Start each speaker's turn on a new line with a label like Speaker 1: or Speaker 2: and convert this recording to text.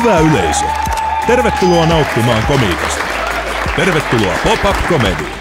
Speaker 1: Hyvä yleisö, tervetuloa nauttimaan komiikasta. Tervetuloa Pop-Up Comedy.